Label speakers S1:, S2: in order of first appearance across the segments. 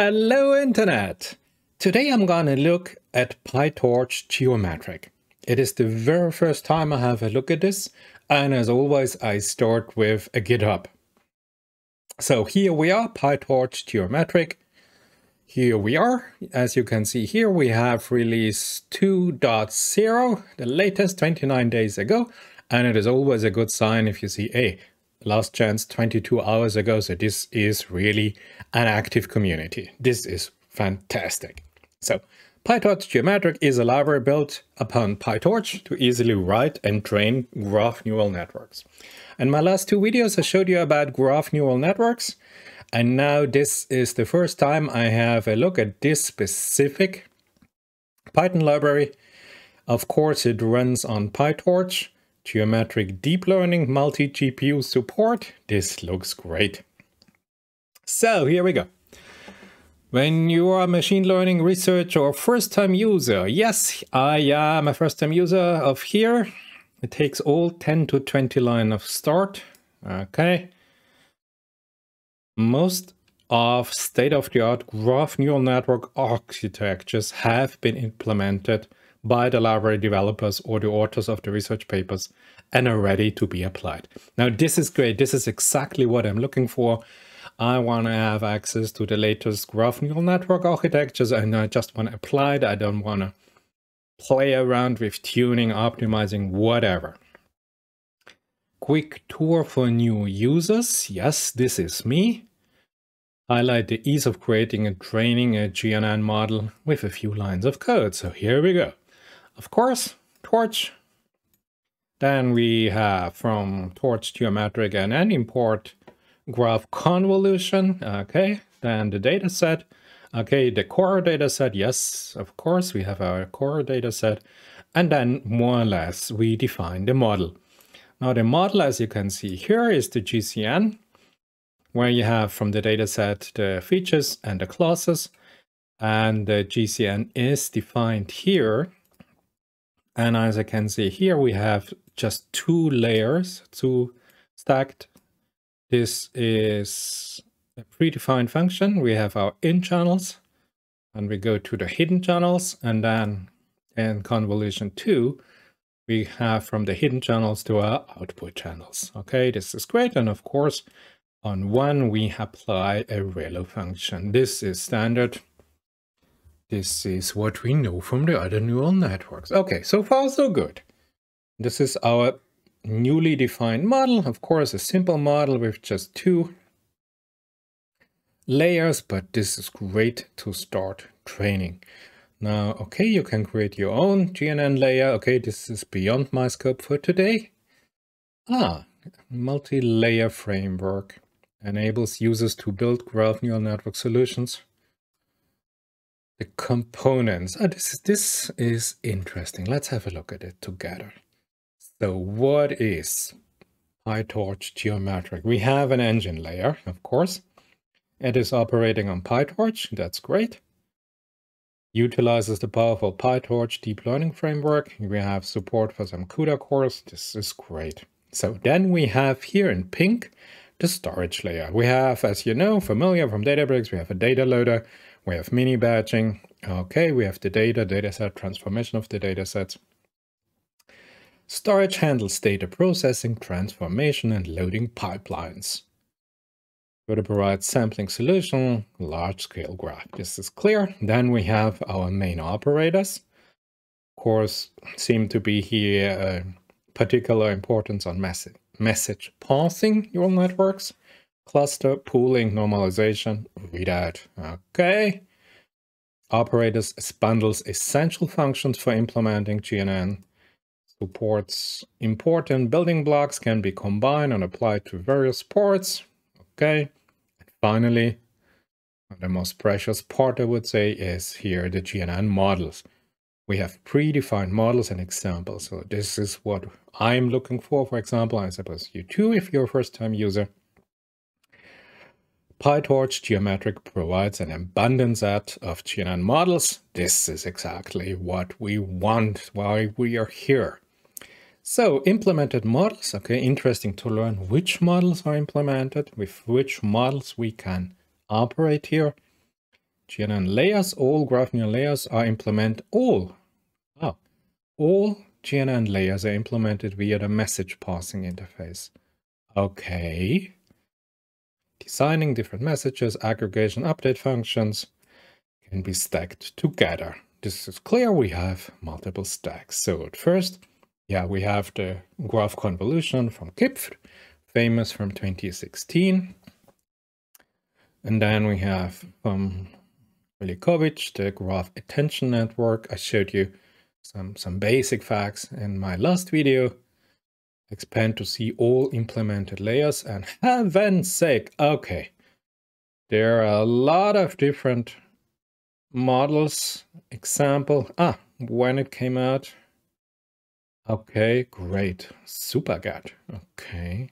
S1: Hello Internet! Today I'm gonna look at PyTorch Geometric. It is the very first time I have a look at this and as always I start with a GitHub. So here we are, PyTorch Geometric. Here we are. As you can see here we have release 2.0, the latest 29 days ago and it is always a good sign if you see, hey, last chance 22 hours ago. So this is really an active community. This is fantastic. So PyTorch Geometric is a library built upon PyTorch to easily write and train graph neural networks. In my last two videos, I showed you about graph neural networks. And now this is the first time I have a look at this specific Python library. Of course, it runs on PyTorch geometric deep learning multi-GPU support. This looks great. So here we go. When you are a machine learning researcher or first-time user, yes, I am a first-time user of here. It takes all 10 to 20 line of start. Okay. Most of state-of-the-art graph neural network architectures have been implemented by the library developers or the authors of the research papers and are ready to be applied. Now, this is great. This is exactly what I'm looking for. I want to have access to the latest graph neural network architectures and I just want to apply it. I don't want to play around with tuning, optimizing, whatever. Quick tour for new users. Yes, this is me. Highlight the ease of creating and training a GNN model with a few lines of code. So here we go of course, torch. Then we have from torch geometric and then import graph convolution. Okay, then the data set. Okay, the Cora data set. Yes, of course, we have our Cora data set. And then more or less we define the model. Now the model, as you can see here, is the GCN, where you have from the data set the features and the classes. And the GCN is defined here and as I can see here, we have just two layers, two stacked. This is a predefined function. We have our in channels and we go to the hidden channels and then in convolution two, we have from the hidden channels to our output channels. Okay, this is great. And of course, on one, we apply a ReLU function. This is standard this is what we know from the other neural networks. Okay, so far so good. This is our newly defined model. Of course, a simple model with just two layers, but this is great to start training. Now, okay, you can create your own GNN layer. Okay, this is beyond my scope for today. Ah, multi-layer framework enables users to build graph neural network solutions the components. Oh, this, this is interesting. Let's have a look at it together. So what is PyTorch Geometric? We have an engine layer, of course. It is operating on PyTorch. That's great. Utilizes the powerful PyTorch deep learning framework. We have support for some CUDA cores. This is great. So then we have here in pink the storage layer. We have, as you know, familiar from Databricks, we have a data loader we have mini batching. Okay, we have the data, dataset, transformation of the datasets. Storage handles data processing, transformation, and loading pipelines. Further provides sampling solution, large-scale graph. This is clear. Then we have our main operators. Of course, seem to be here uh, particular importance on message, message passing neural networks cluster, pooling, normalization, read out. Okay. Operators bundles essential functions for implementing GNN. Supports important building blocks can be combined and applied to various ports. Okay. And finally, the most precious part I would say is here the GNN models. We have predefined models and examples. So this is what I'm looking for, for example. I suppose you too, if you're a first-time user. PyTorch Geometric provides an abundant set of GNN models. This is exactly what we want, why we are here. So implemented models, okay, interesting to learn which models are implemented, with which models we can operate here. GNN layers, all GraphNeo layers are implement all. All GNN layers are implemented via the message passing interface. Okay. Designing different messages, aggregation, update functions can be stacked together. This is clear, we have multiple stacks. So at first, yeah, we have the graph convolution from Kipf, famous from 2016. And then we have from Veličković, the graph attention network. I showed you some, some basic facts in my last video. Expand to see all implemented layers and heaven's sake, okay. There are a lot of different models. Example, ah, when it came out. Okay, great. SuperGAT, okay.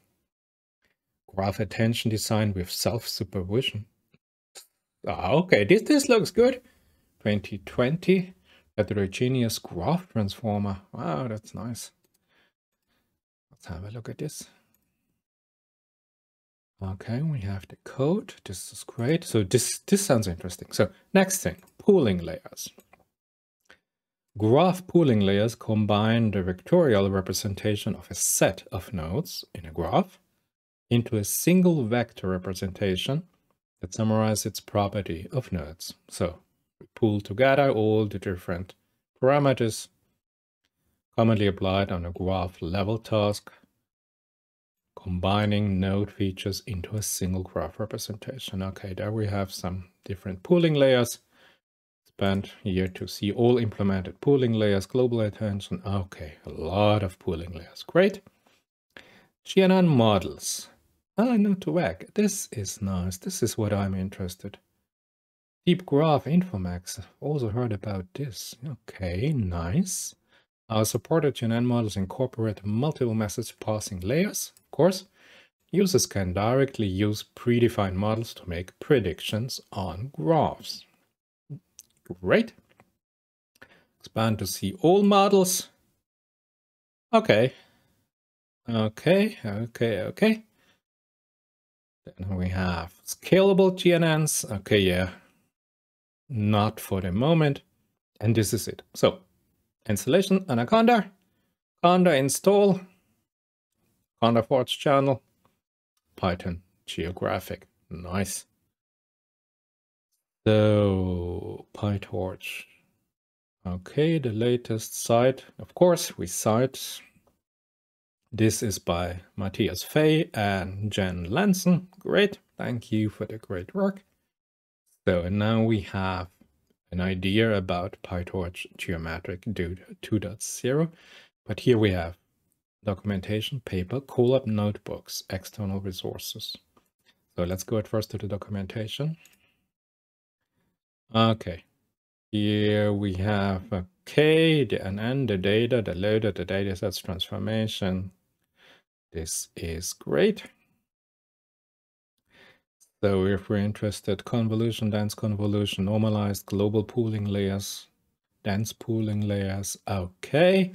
S1: Graph attention design with self-supervision. Ah, okay, this, this looks good. 2020, heterogeneous graph transformer. Wow, that's nice. Let's have a look at this. Okay, we have the code. This is great. So this, this sounds interesting. So next thing, pooling layers. Graph pooling layers combine the vectorial representation of a set of nodes in a graph into a single vector representation that summarizes its property of nodes. So pool together all the different parameters commonly applied on a graph level task, combining node features into a single graph representation. Okay, there we have some different pooling layers. Spent here to see all implemented pooling layers, global attention. Okay, a lot of pooling layers. Great. GNN models. Ah, Node2Vec. This is nice. This is what I'm interested. Deep Graph Infomax. Also heard about this. Okay, nice. Our supported GNN models incorporate multiple message passing layers. Of course, users can directly use predefined models to make predictions on graphs. Great. Expand to see all models. Okay. Okay, okay, okay. Then we have scalable GNNs. Okay, yeah. Not for the moment. And this is it. So installation Anaconda, Conda install, Conda Forge channel, Python geographic. Nice. So PyTorch. Okay, the latest site. Of course, we cite this is by Matthias Fey and Jan Lenssen. Great. Thank you for the great work. So now we have an idea about PyTorch Geometric 2.0. But here we have documentation, paper, Colab notebooks, external resources. So let's go at first to the documentation. Okay. Here we have, okay, the NN, the data, the loader, the datasets transformation, this is great. So if we're interested, convolution, dense convolution, normalized global pooling layers, dense pooling layers, okay.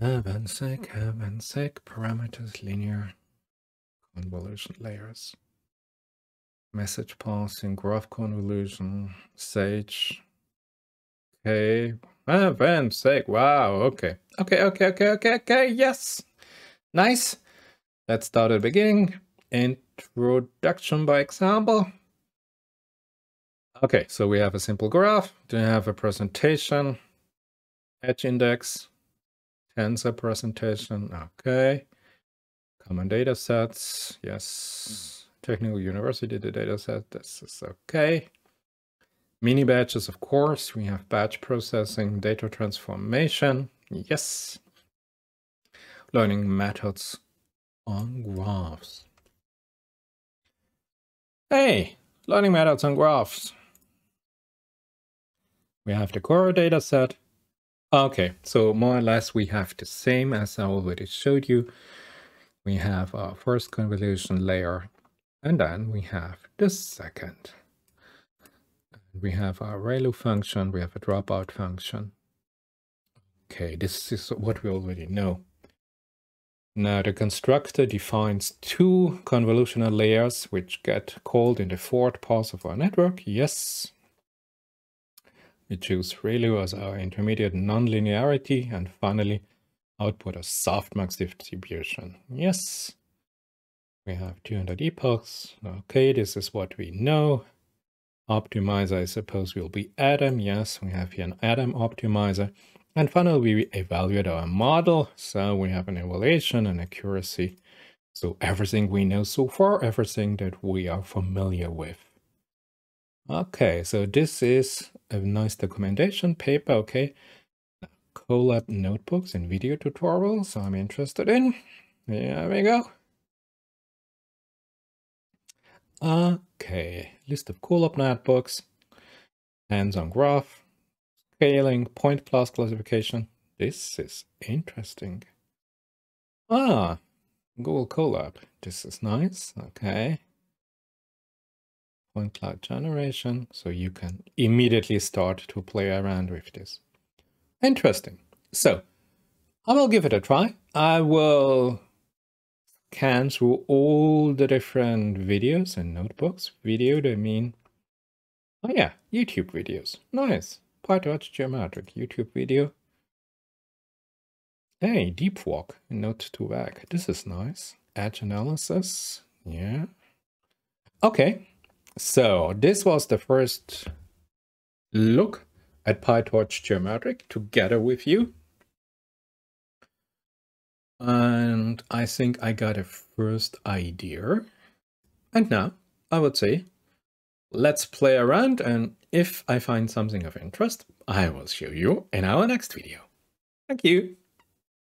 S1: Heaven sake, parameters, linear, convolution layers. Message passing, graph convolution, sage. Okay, sake, wow, okay. Okay, okay, okay, okay, okay, yes. Nice. Let's start at the beginning. Introduction by example. Okay, so we have a simple graph. Then we have a presentation, edge index, tensor presentation, okay. Common data sets, yes. Technical University, the data set, this is okay. Mini batches, of course. We have batch processing, data transformation. Yes. Learning methods on graphs. Hey, learning methods on graphs. We have the Cora data set. Okay, so more or less we have the same as I already showed you. We have our first convolution layer, and then we have the second. We have our ReLU function, we have a dropout function. Okay, this is what we already know. Now the constructor defines two convolutional layers which get called in the fourth pass of our network. Yes. We choose ReLU as our intermediate nonlinearity and finally output a softmax distribution. Yes. We have 200 epochs. Okay, this is what we know. Optimizer, I suppose, will be Adam. Yes, we have here an Adam optimizer. And finally, we evaluate our model. So we have an evaluation and accuracy. So everything we know so far, everything that we are familiar with. Okay, so this is a nice documentation paper, okay. Colab notebooks and video tutorials I'm interested in. There we go. Okay, list of Colab notebooks, hands-on graph, scaling, point class classification. This is interesting. Ah, Google Colab. This is nice. Okay. Point cloud generation. So you can immediately start to play around with this. Interesting. So I will give it a try. I will scan through all the different videos and notebooks. Video, I mean, oh yeah, YouTube videos. Nice. PyTorch Geometric YouTube video. Hey, deep walk, Node2Vec. This is nice. Edge analysis. Yeah. Okay. So this was the first look at PyTorch Geometric together with you. And I think I got a first idea. And now I would say, let's play around and if I find something of interest, I will show you in our next video. Thank you.